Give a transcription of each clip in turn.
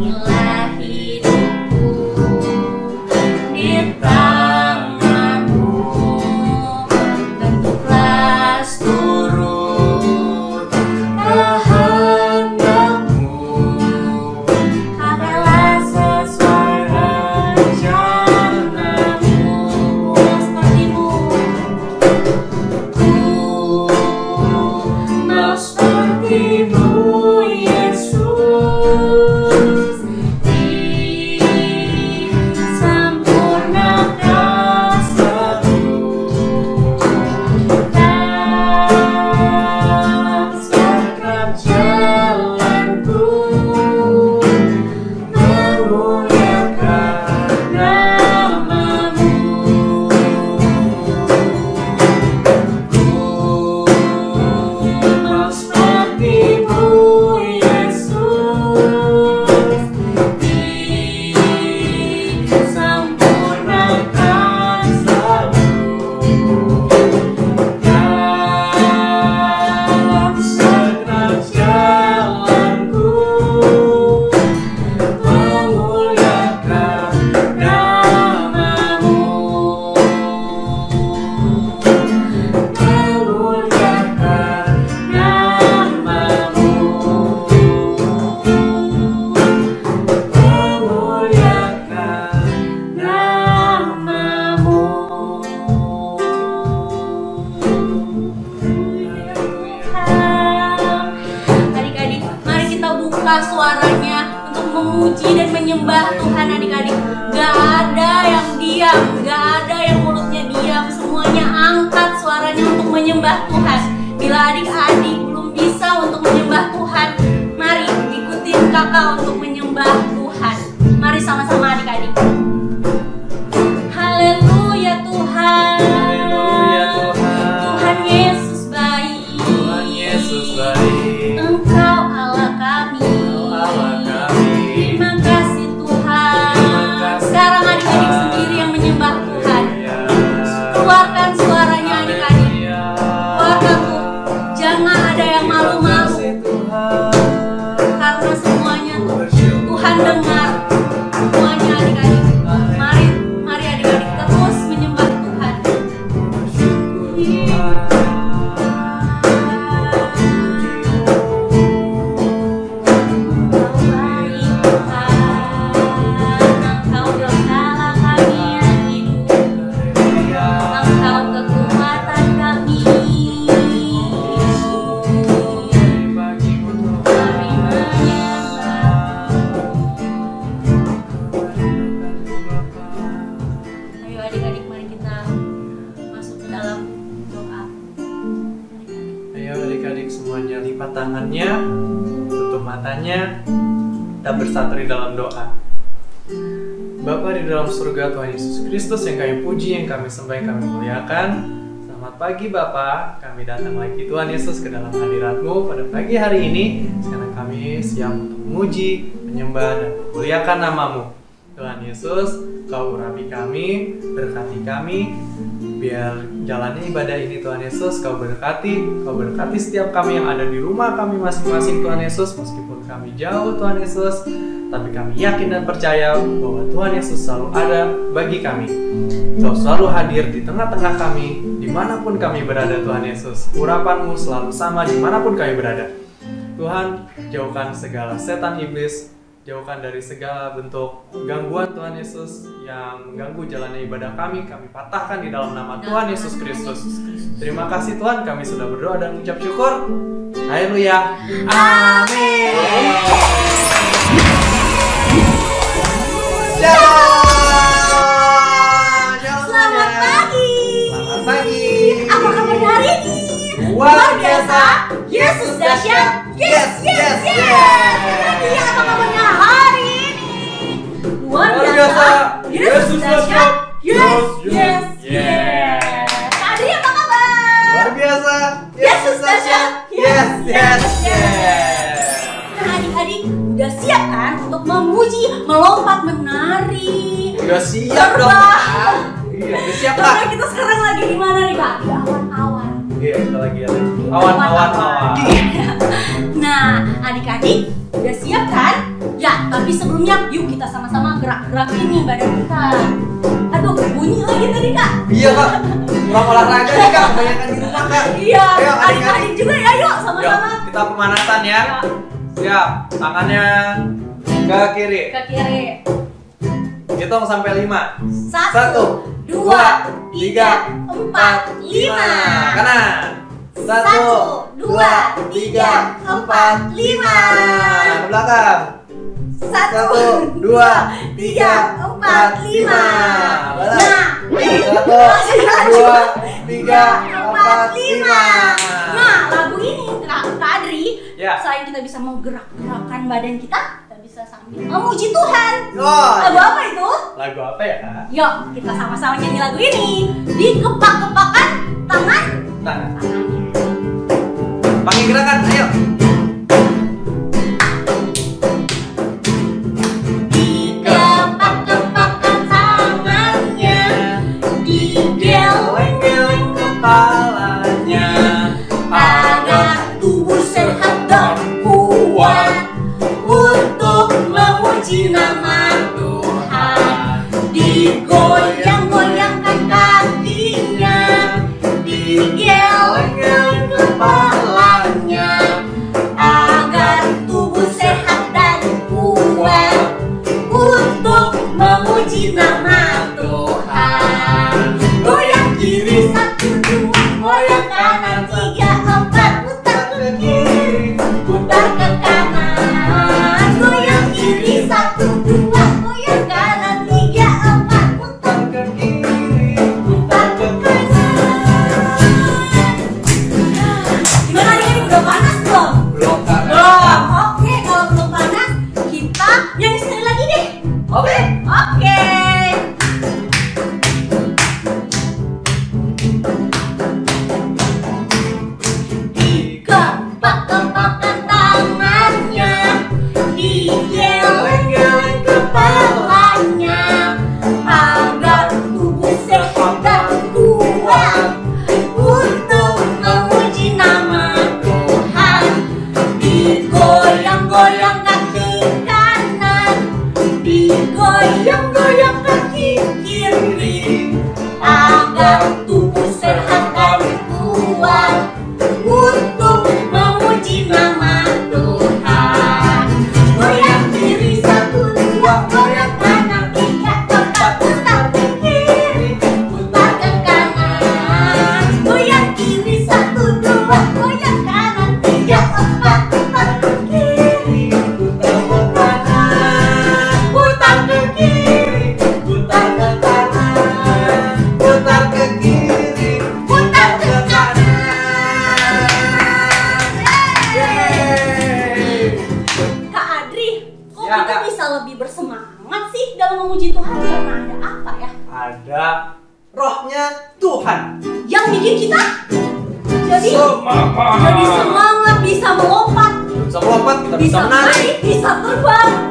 You. menyembah Tuhan. Bila adik-adik belum bisa untuk menyembah Tuhan, mari ikutin kakak untuk menyembah Tuhan. Mari sama-sama adik-adik. surga Tuhan Yesus Kristus yang kami puji, yang kami sembah, yang kami muliakan. Selamat pagi Bapak, kami datang lagi Tuhan Yesus ke dalam hadiratmu pada pagi hari ini. Sekarang kami siap untuk memuji, menyembah, dan memuliakan namamu. Tuhan Yesus, Kau urapi kami, berkati kami, biar jalannya ibadah ini Tuhan Yesus, Kau berkati, Kau berkati setiap kami yang ada di rumah kami masing-masing Tuhan Yesus, meskipun kami jauh Tuhan Yesus, tapi kami yakin dan percaya bahwa Tuhan Yesus selalu ada bagi kami. Kau selalu hadir di tengah-tengah kami, di mana pun kami berada Tuhan Yesus. Urapanmu selalu sama di mana pun kami berada. Tuhan, jauhkan segala setan iblis, jauhkan dari segala bentuk gangguan Tuhan Yesus yang mengganggu jalannya ibadah kami. Kami patahkan di dalam nama Tuhan Yesus Kristus. Terima kasih Tuhan, kami sudah berdoa dan mengucap syukur. Haleluya. Amin. Selamat pagi. Selamat pagi. Apa kabar hari ini? Luar biasa. Yesus dahsyat. Yes, yes, yes. Iya, apa kabarnya hari ini? Luar biasa. Yesus dahsyat. Yes, yes, Yes. yes. Tadi apa kabar? Luar biasa. Yesus dahsyat. Yes, yes, yes. Adik-adik udah siap kan untuk memuji, melompat, menari? Udah siap dong. Kak. Iya, udah siap Karena kak. kita sekarang lagi di mana nih kak? Di awan-awan. Iya, kita lagi ada awan-awan awan. Nah, adik-adik udah siap kan? Ya, tapi sebelumnya yuk kita sama-sama gerak-gerakin nih badan kita. Aduh, bunyi lagi tadi kak. Iya kak. Kurang olahraga nih kak. Kebanyakan di rumah kak. Iya, Ayo, adik-adik. juga ya, yuk Yuk, sama-sama. kita pemanasan ya. Ya, Siap. Tangannya ke kiri. ke kiri. Hitung sampai lima. Satu, Satu, dua, tiga, empat, lima. Kanan. Satu, dua, tiga, empat, lima. Ke belakang. Satu, dua, tiga, empat, lima. Balik. Nah, Satu, dua, tiga, empat, lima. Nah, Ya. selain kita bisa menggerak-gerakkan badan kita, kita bisa sambil memuji Tuhan. Oh, Lagu iya. apa itu? Lagu apa ya? Yuk, kita sama-sama nyanyi lagu ini. Dikepak-kepakan tangan Nah, tangannya. panggil gerakan, ayo.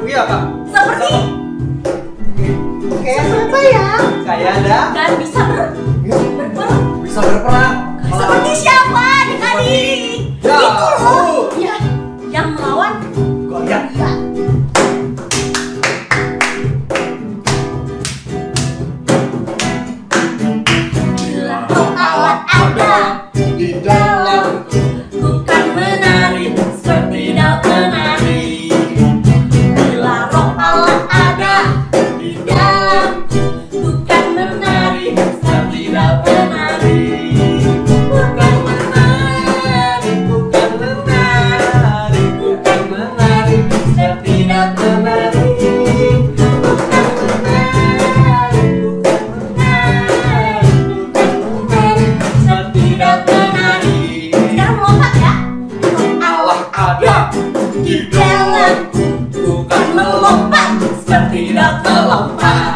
Iya kak. Seperti? Kayak siapa ya? kayak ada. Dan bisa ber, berperang? Bisa berperang. Seperti siapa lompat Di dalam melompat Seperti dalam lompat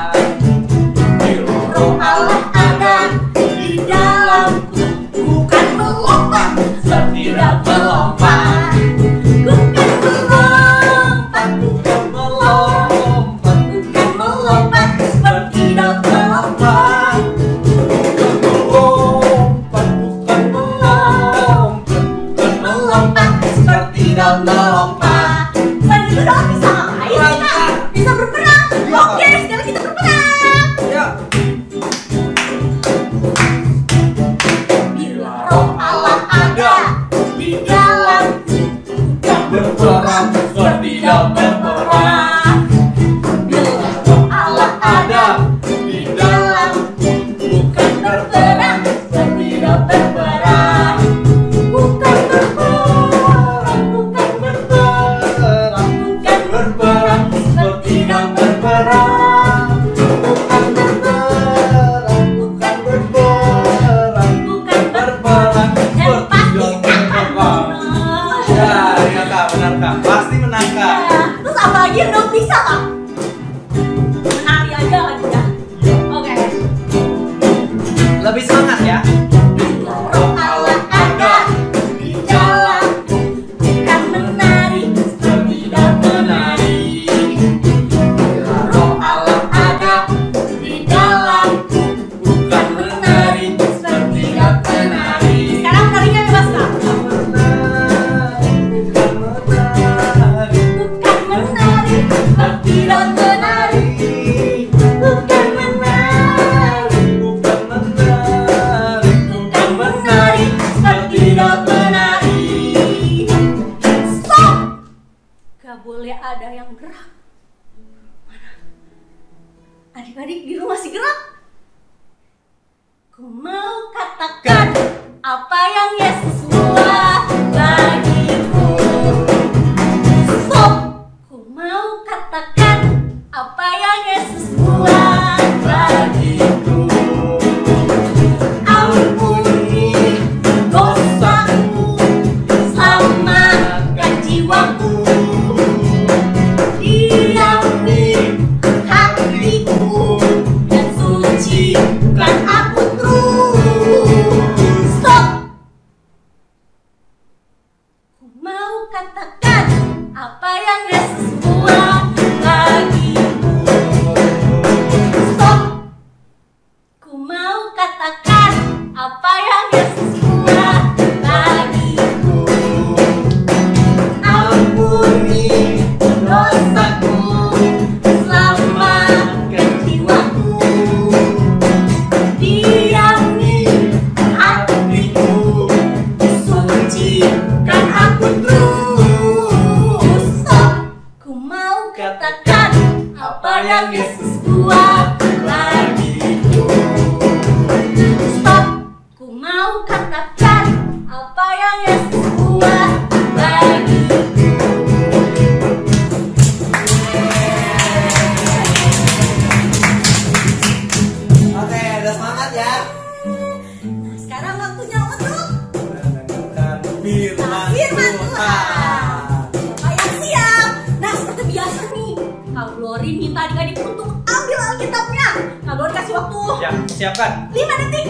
siapkan. 5 detik.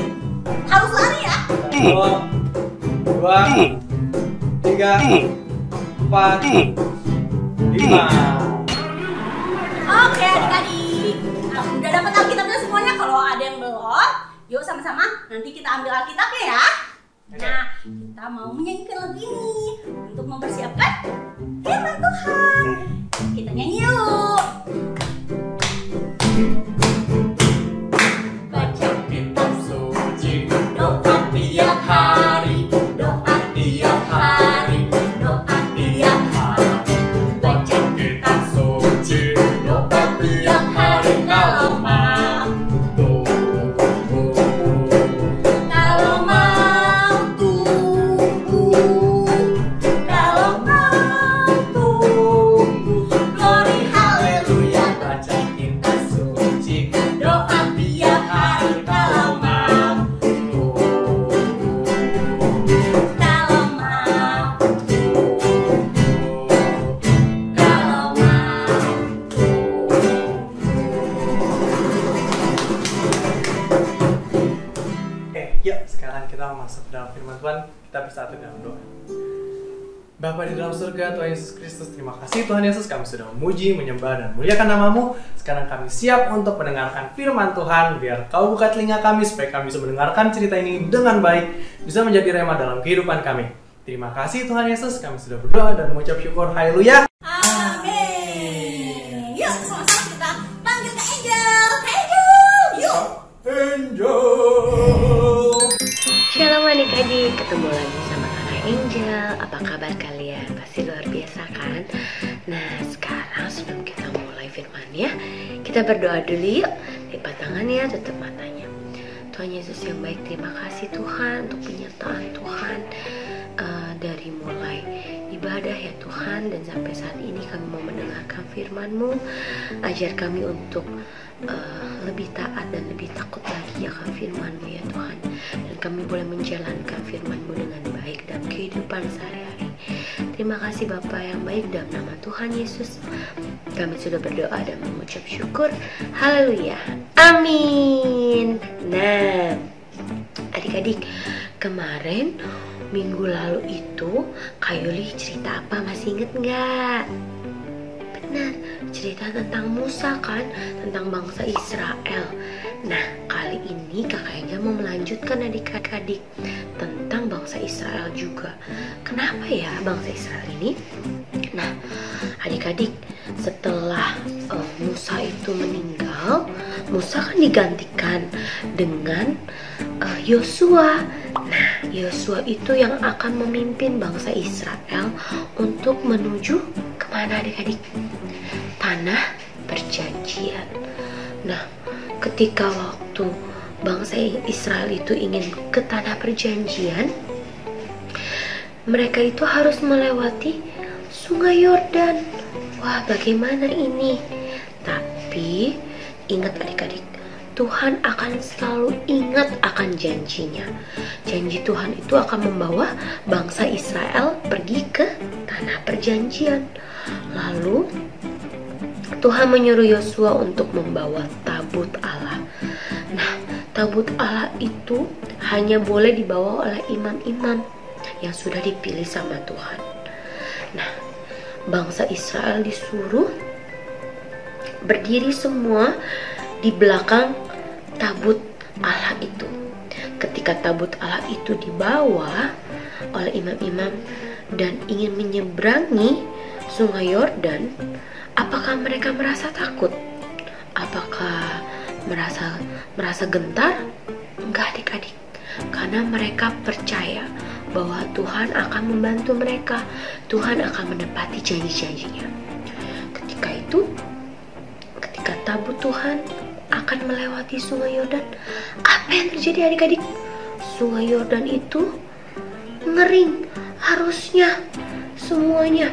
Harus lari ya. 2 2 3 4 5 Oke adik-adik. Nah, Udah dapat Alkitabnya semuanya. Kalau ada yang belum Yuk sama-sama. Nanti kita ambil Alkitabnya ya. Nah kita mau menyanyikan lagu ini. Untuk mempersiapkan Firman Tuhan. Hmm. Kita nyanyi yuk. Bapa di dalam surga, Tuhan Yesus Kristus, terima kasih Tuhan Yesus kami sudah memuji, menyembah, dan muliakan namamu. Sekarang kami siap untuk mendengarkan firman Tuhan, biar kau buka telinga kami supaya kami bisa mendengarkan cerita ini dengan baik, bisa menjadi remah dalam kehidupan kami. Terima kasih Tuhan Yesus, kami sudah berdoa dan mengucap syukur. Haleluya. Amin. Yuk, sama-sama kita panggil ke Angel. Ke Angel. Yuk. Shalom adik-adik, ketemu lagi Angel Apa kabar kalian? Pasti luar biasa kan? Nah sekarang sebelum kita mulai firmannya Kita berdoa dulu yuk. Lipat tangannya, tutup matanya. Tuhan Yesus yang baik, terima kasih Tuhan Untuk penyertaan Tuhan eh, Dari mulai ibadah ya Tuhan. Dan sampai saat ini kami mau mendengarkan firman-Mu. Ajar kami untuk eh, lebih taat dan lebih takut lagi akan firman-Mu ya Tuhan. Dan kami boleh menjalankan firman-Mu dengan kehidupan sehari-hari. Terima kasih Bapa yang baik dalam nama Tuhan Yesus. Kami sudah berdoa dan mengucap syukur. Haleluya. Amin. Nah, adik-adik, kemarin minggu lalu itu Kayuli cerita apa masih inget nggak? Benar, cerita tentang Musa kan, tentang bangsa Israel. Nah, kali ini kakak Angel mau melanjutkan adik-adik tentang bangsa Israel juga. Kenapa ya bangsa Israel ini? Nah, adik-adik, setelah eh, Musa itu meninggal, Musa kan digantikan dengan eh, Yosua. Nah, Yosua itu yang akan memimpin bangsa Israel untuk menuju ke mana adik-adik? Tanah perjanjian. Nah, ketika waktu bangsa Israel itu ingin ke tanah perjanjian, mereka itu harus melewati sungai Yordan. Wah, bagaimana ini? Tapi ingat adik-adik, Tuhan akan selalu ingat akan janjinya. Janji Tuhan itu akan membawa bangsa Israel pergi ke tanah perjanjian. Lalu Tuhan menyuruh Yosua untuk membawa tabut Allah. Nah, tabut Allah itu hanya boleh dibawa oleh imam-imam yang sudah dipilih sama Tuhan. Nah, bangsa Israel disuruh berdiri semua di belakang tabut Allah itu. Ketika tabut Allah itu dibawa oleh imam-imam dan ingin menyeberangi sungai Yordan, apakah mereka merasa takut? Apakah merasa merasa gentar? Enggak adik-adik. Karena mereka percaya bahwa Tuhan akan membantu mereka. Tuhan akan menepati janji-janjinya. Ketika itu, ketika tabut Tuhan akan melewati sungai Yordan, apa yang terjadi adik-adik? Sungai Yordan itu ngering, harusnya semuanya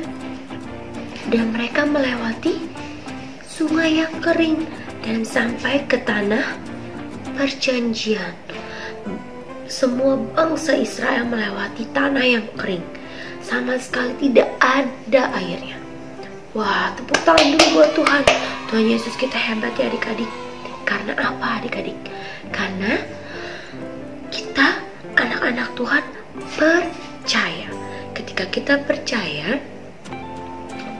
dan mereka melewati sungai yang kering dan sampai ke tanah perjanjian. Semua bangsa Israel melewati tanah yang kering, sama sekali tidak ada airnya. Wah, tepuk tangan dulu buat Tuhan. Tuhan Yesus kita hebat ya adik-adik. Karena apa adik-adik? Karena kita anak-anak Tuhan percaya. Ketika kita percaya,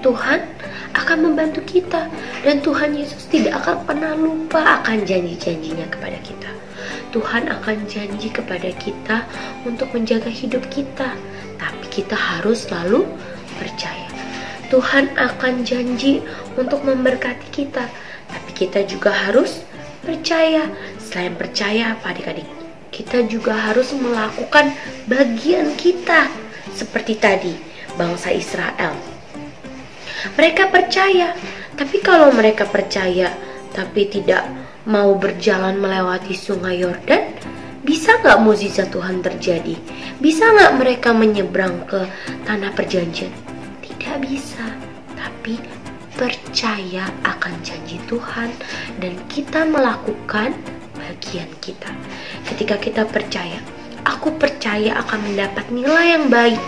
Tuhan akan membantu kita dan Tuhan Yesus tidak akan pernah lupa akan janji-janjinya kepada kita. Tuhan akan janji kepada kita untuk menjaga hidup kita, tapi kita harus selalu percaya. Tuhan akan janji untuk memberkati kita, tapi kita juga harus percaya. Selain percaya adik-adik? Kita juga harus melakukan bagian kita seperti tadi bangsa Israel mereka percaya, tapi kalau mereka percaya tapi tidak mau berjalan melewati sungai Yordan, bisa nggak mukjizat Tuhan terjadi? Bisa nggak mereka menyeberang ke tanah perjanjian? Tidak bisa, tapi percaya akan janji Tuhan dan kita melakukan bagian kita. Ketika kita percaya, aku percaya akan mendapat nilai yang baik.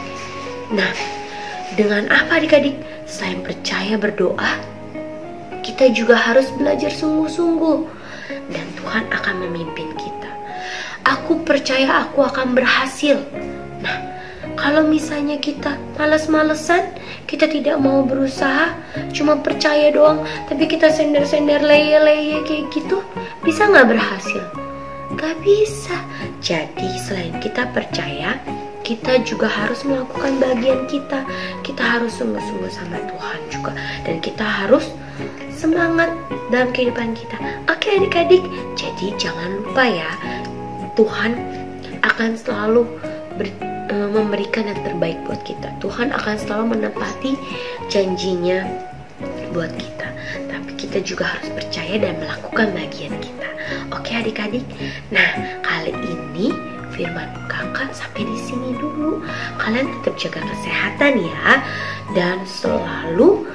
Nah, dengan apa adik-adik? Selain percaya berdoa, kita juga harus belajar sungguh-sungguh dan Tuhan akan memimpin kita. Aku percaya aku akan berhasil. Kalau misalnya kita males-malesan, kita tidak mau berusaha, cuma percaya doang, tapi kita sender-sender leye-leye kayak gitu, bisa nggak berhasil? Gak bisa. Jadi selain kita percaya, kita juga harus melakukan bagian kita. Kita harus sungguh-sungguh sama Tuhan juga. Dan kita harus semangat dalam kehidupan kita. Oke adik-adik, jadi jangan lupa ya, Tuhan akan selalu ber- eh, memberikan yang terbaik buat kita. Tuhan akan selalu menepati janjinya buat kita. Tapi kita juga harus percaya dan melakukan bagian kita. Oke adik-adik. Nah, kali ini firman kakak sampai di sini dulu. Kalian tetap jaga kesehatan ya dan selalu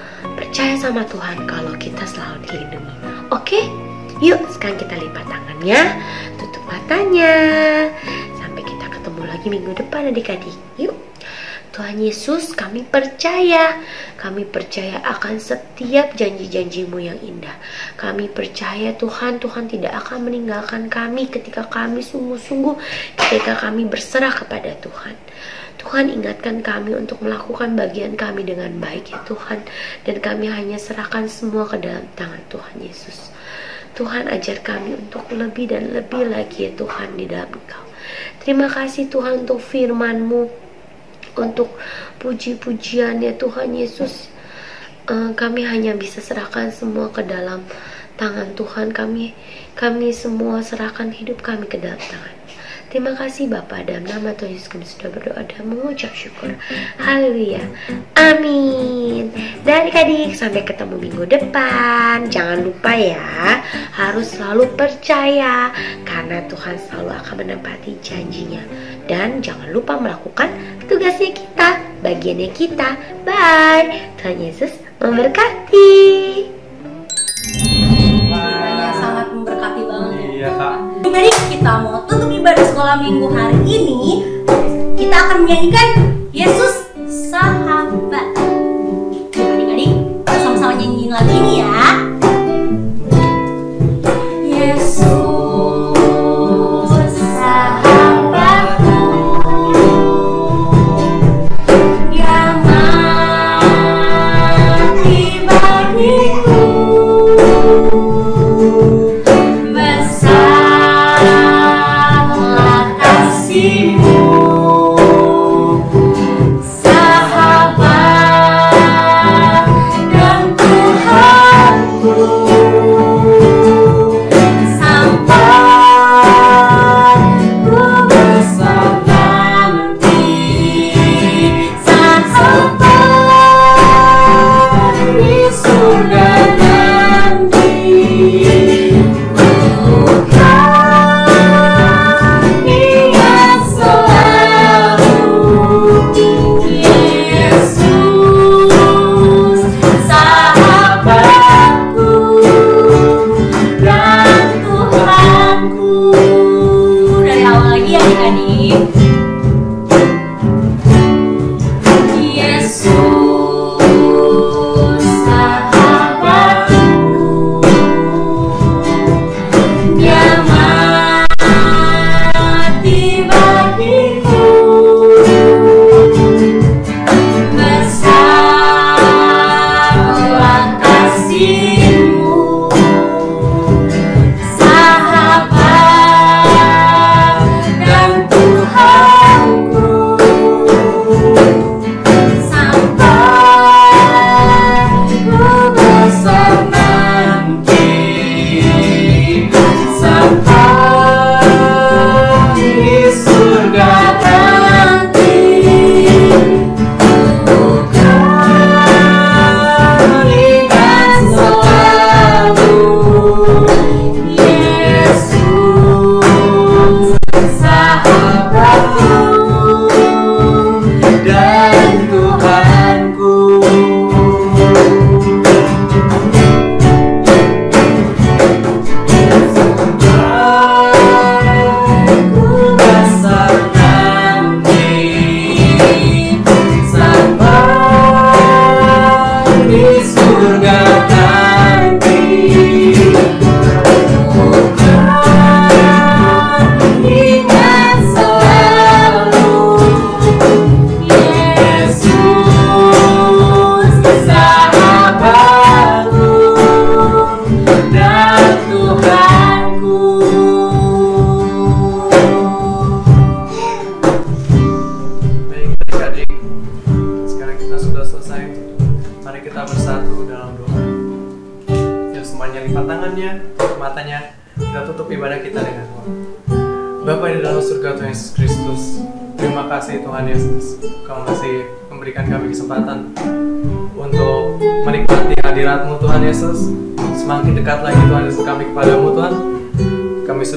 percaya sama Tuhan kalau kita selalu dilindungi. Oke? Yuk, sekarang kita lipat tangannya, tutup matanya. Sampai kita ketemu lagi minggu depan adik-adik. Yuk. Tuhan Yesus, kami percaya. Kami percaya akan setiap janji-janjimu yang indah. Kami percaya Tuhan, Tuhan tidak akan meninggalkan kami ketika kami sungguh-sungguh, ketika kami berserah kepada Tuhan. Tuhan ingatkan kami untuk melakukan bagian kami dengan baik ya Tuhan. Dan kami hanya serahkan semua ke dalam tangan Tuhan Yesus. Tuhan ajar kami untuk lebih dan lebih lagi ya Tuhan di dalam Engkau. Terima kasih Tuhan untuk firman-Mu untuk puji-pujian ya Tuhan Yesus Eh, kami hanya bisa serahkan semua ke dalam tangan Tuhan. Kami kami semua serahkan hidup kami ke dalam tangan Terima kasih Bapak dalam nama Tuhan Yesus kami sudah berdoa dan mengucap syukur. Haleluya. Amin. Dan adik-adik sampai ketemu minggu depan. Jangan lupa ya, harus selalu percaya karena Tuhan selalu akan menepati janjinya. Dan jangan lupa melakukan tugasnya kita, bagiannya kita. Bye. Tuhan Yesus memberkati. Sangat memberkati banget ya. Iya kak. Jadi kita mau tutup ibadah sekolah minggu hari ini Kita akan menyanyikan Yesus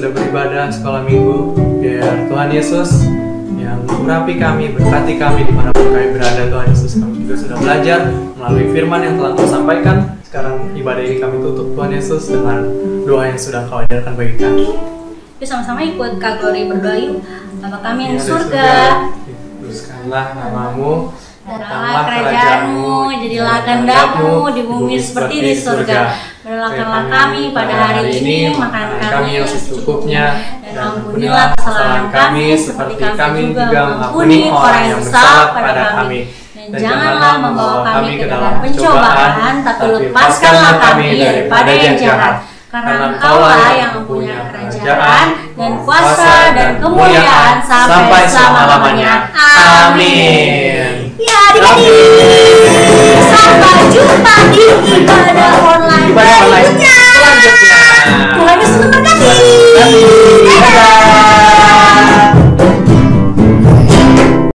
sudah beribadah sekolah minggu, biar Tuhan Yesus yang mengurapi kami, berkati kami di mana pun kami berada Tuhan Yesus. Kami juga sudah belajar melalui firman yang telah Kau sampaikan. Sekarang ibadah ini kami tutup Tuhan Yesus dengan doa yang sudah Kau ajarkan bagi kami. Yuk sama-sama ikut Kak Glory berdoa yuk. Bapa kami yang Ya, di di surga, Kuduskanlah namamu, datanglah kerajaanmu, jadilah kehendakmu di bumi seperti di surga. Berikanlah kami pada hari ini makan kami yang secukupnya, dan ampunilah kesalahan kami seperti kami juga mengampuni orang yang bersalah pada kami. Dan janganlah membawa kami ke dalam pencobaan, tapi lepaskanlah kami daripada yang jahat. Karena engkaulah yang mempunyai kerajaan dan kuasa dan kemuliaan sampai selama-lamanya. Amin. Ya, adik-adik. Sampai jumpa di ibadah online berikutnya. Selanjutnya. Tuhan Yesus memberkati. Dadah.